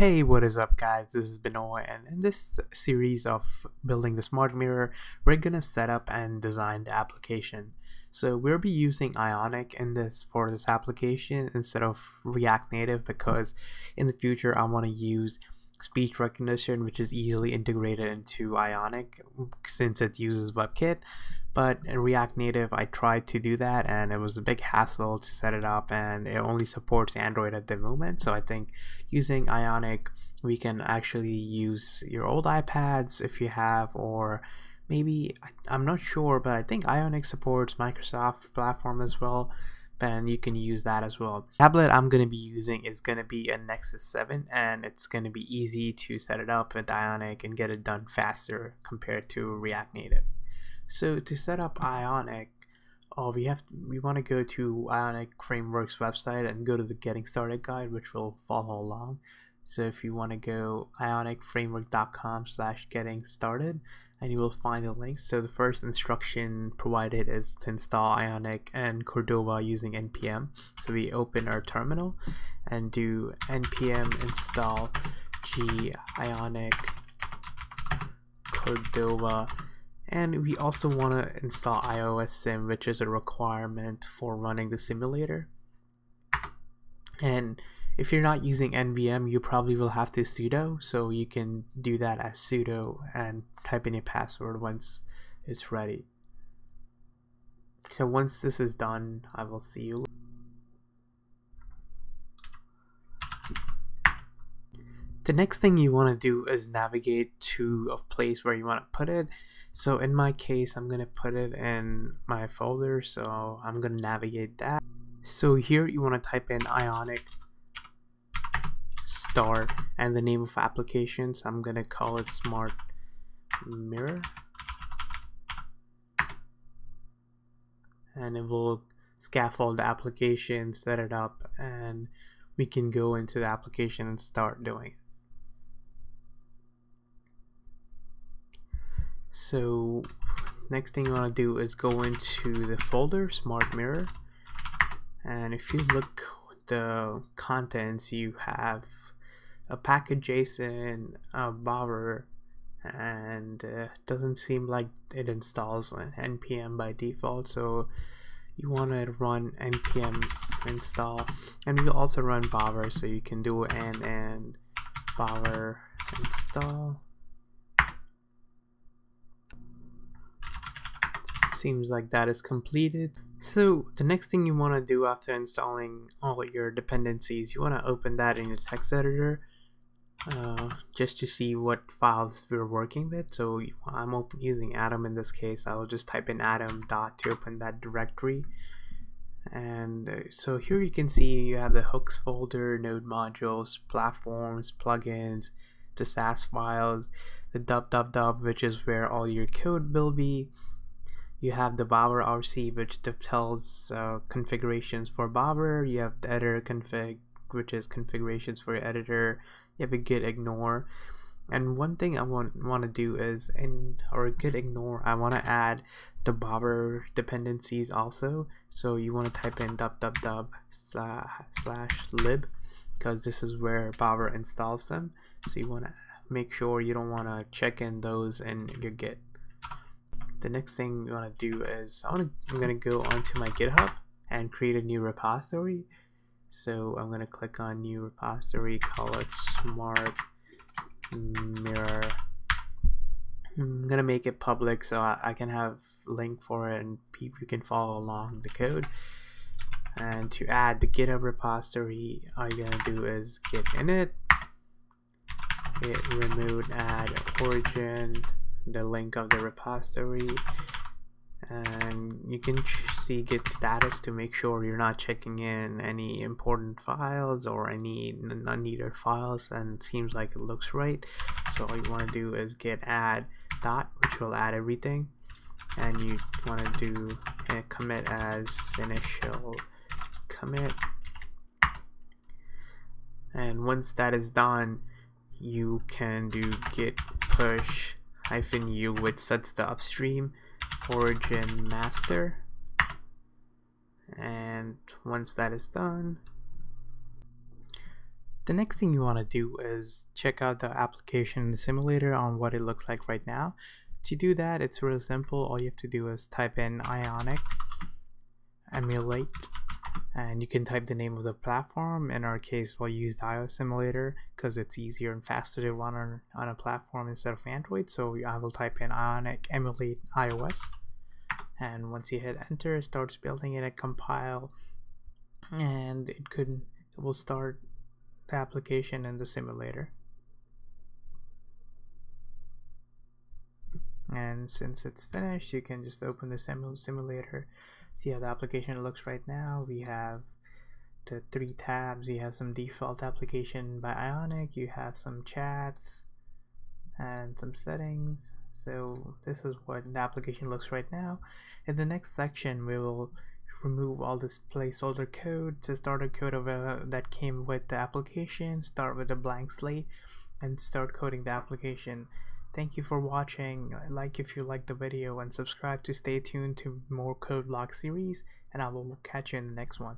Hey, what is up guys? This is Binoy and in this series of building the smart mirror, we're gonna set up and design the application. So we'll be using Ionic in this for this application instead of React Native because in the future I want to use speech recognition which is easily integrated into Ionic since it uses WebKit but in React Native I tried to do that and it was a big hassle to set it up and it only supports Android at the moment so I think using Ionic we can actually use your old iPads if you have or maybe I'm not sure but I think Ionic supports Microsoft platform as well and you can use that as well. Tablet I'm going to be using is going to be a Nexus 7 and it's going to be easy to set it up with Ionic and get it done faster compared to React Native. So to set up Ionic, um, oh, we have we want to go to Ionic Frameworks website and go to the Getting Started guide, which will follow along. So if you want to go ionicframework.com slash getting started and you will find the links. So the first instruction provided is to install Ionic and Cordova using npm. So we open our terminal and do npm install g ionic Cordova and we also want to install iOS sim which is a requirement for running the simulator. And if you're not using nvm you probably will have to sudo so you can do that as sudo and type in your password once it's ready. So once this is done I will see you the next thing you want to do is navigate to a place where you want to put it so in my case, I'm going to put it in my folder. So I'm going to navigate that. So here you want to type in Ionic star and the name of applications. I'm going to call it Smart Mirror. And it will scaffold the application, set it up, and we can go into the application and start doing it. So next thing you want to do is go into the folder smart mirror. And if you look the contents you have a package JSON, a bower and uh, doesn't seem like it installs an npm by default. So you want to run npm install and you also run bower so you can do n and bower install seems like that is completed. So the next thing you want to do after installing all your dependencies, you want to open that in your text editor uh, just to see what files we're working with. So I'm open, using Atom in this case. I will just type in atom dot to open that directory. And uh, so here you can see you have the hooks folder, node modules, platforms, plugins, the Sass files, the dub dub dub, which is where all your code will be, you have the Bower RC which tells uh, configurations for Bower. You have the editor config which is configurations for your editor. You have a git ignore. And one thing I want want to do is in or git ignore I want to add the Bower dependencies also. So you want to type in dub dub dub slash, lib because this is where Bower installs them. So you want to make sure you don't want to check in those in your git the next thing we want to do is I want to I'm going to go onto my GitHub and create a new repository. So I'm going to click on new repository, call it smart mirror. I'm going to make it public so I, I can have link for it and people can follow along the code. And to add the GitHub repository, all you're going to do is git init, git remote add origin, the link of the repository and you can see git status to make sure you're not checking in any important files or any unneeded files and seems like it looks right. So all you want to do is git add dot which will add everything and you want to do a commit as initial commit. And once that is done you can do git push hyphen u which sets the upstream origin master. And once that is done the next thing you want to do is check out the application simulator on what it looks like right now. To do that it's real simple. All you have to do is type in ionic emulate and you can type the name of the platform. In our case we'll use Dio simulator because it's easier and faster to run on, on a platform instead of android. So i will type in ionic emulate ios. And once you hit enter it starts building it and compile. And it could it will start the application in the simulator. And since it's finished you can just open the sim simulator see how the application looks right now. We have the three tabs. You have some default application by Ionic. You have some chats and some settings. So this is what the application looks right now. In the next section we will remove all this placeholder code. The starter code of uh, that came with the application. Start with a blank slate and start coding the application Thank you for watching, like if you liked the video and subscribe to stay tuned to more code vlog series and I will catch you in the next one.